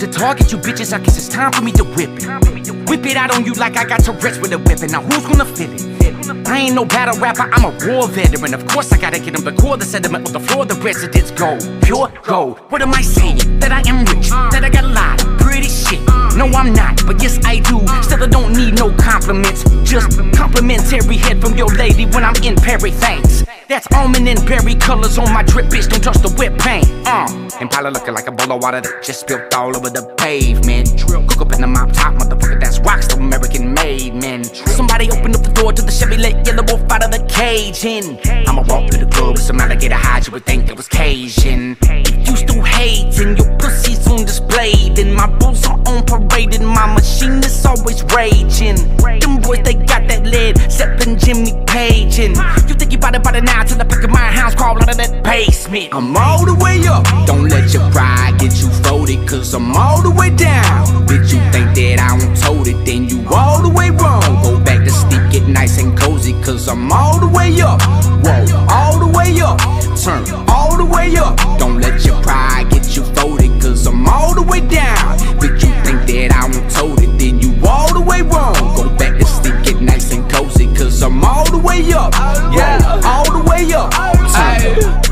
To target you bitches. I guess it's time for me to whip it. Whip it out on you like I got Tourette's with a weapon. Now who's gonna feel it? I ain't no battle rapper, I'm a war veteran. Of course, I gotta get them the core, the sediment with the floor, the residents go. Pure gold. What am I saying? That I am rich, that I got a lot of pretty shit. No, I'm not, but yes, I do. Still, I don't need no compliments. Just complimentary head from your lady when I'm in Perry. Thanks. That's almond and berry colors on my drip, bitch. Don't touch the whip paint. Uh, Impala looking like a bowl of water that just spilled all over the pavement. Cook up in the MopTop, motherfucker. That's rocks, Let Yelawolf out of the cage in. I'ma walk through the club with some alligator hide, you would think it was Cajun. If you still hating, your pussy's on display. Then my bulls are on parade, and my machine is always raging. Them boys, they got that lead, Zeppelin, Jimmy Page. And you think you bout it by the now till the pick of my house crawl out of that basement. I'm all the way up, don't let your pride get you folded, cause I'm all the way up. Yeah, all the way up. Turn.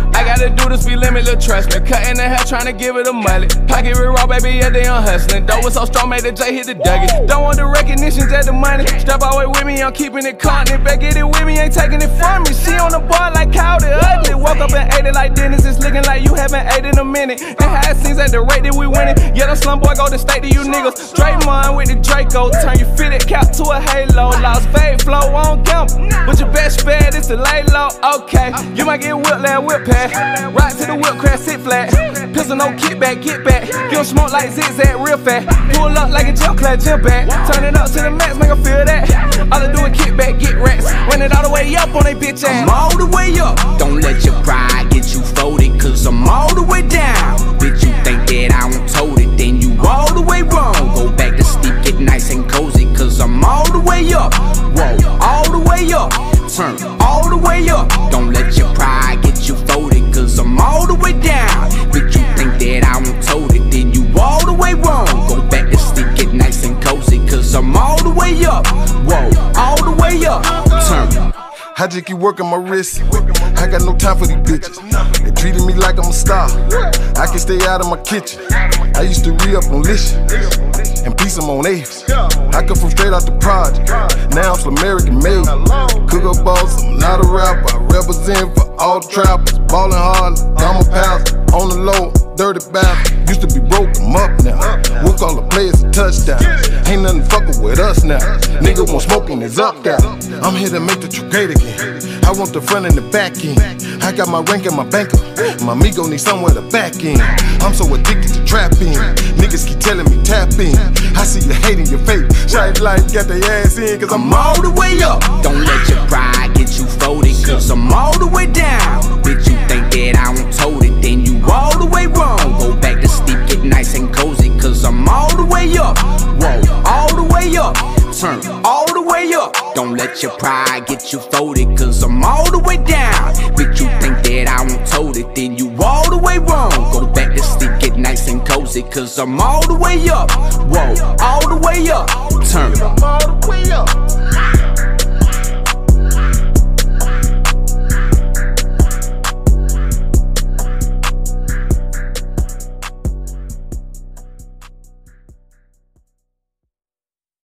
Gotta do the speed limit, little trust me. Cutting the hair, trying to give it a mullet. Pocket real raw, baby, yeah, they on hustling. Dough was so strong, made the J hit the Dougie. Don't want the recognition, just the money. The way with me, I'm keeping it continent. Back get it with me, ain't taking it from me. She on the bar like Coyote Ugly. Woke up and ate it like Dennis, it's looking like you haven't ate in a minute. And how it seems at the rate that we winning. Yeah, the slum boy go to state to you niggas. Straight Draymond with the Draco, turn your fitted cap to a halo. Lost fade flow on gamble. But your best bet is to lay low, okay. You might get whipped, let whip pad. Right to the whip, crash, sit flat. Pistol, no kickback, get back. Don't smoke like zigzag, real fat. Pull up like a jump clad, jump back. Turn it up to the max, make feel that. All I do is kick back, get racks. Run it all the way up on they bitch ass. I'm all the way up. Don't let your pride I just keep working my wrist. I got no time for these bitches. They treating me like I'm a star. I can stay out of my kitchen. I used to re up on Lisha and piece I'm on Avis. I come from straight out the project. Now I'm some American made. Cook Up Boss, I'm not a rapper. I represent for all trappers. Ballin' hard, I'm a pastor. On the low, dirty bastard. Used to be broke, I'm up now. We'll call the players a touchdown. Ain't nothing fucking with us now. Nigga want smoking is up there. I'm here to make the truth great again. I want the front and the back end. I got my rank and my banker. My amigo need somewhere to back in. I'm so addicted to trapping. Niggas keep telling me tap in. I see you hating in your face. Shite light got their ass in, cause I'm I'm all the way up. Don't let your pride get you folded, cause I'm all the way down. Bitch, you think that I Turn all the way up. Don't let your pride get you folded, cause I'm all the way down. Bitch, you think that I won't told it, then you all the way wrong. Go back to sleep, get nice and cozy, cause I'm all the way up. Whoa, all the way up. Turn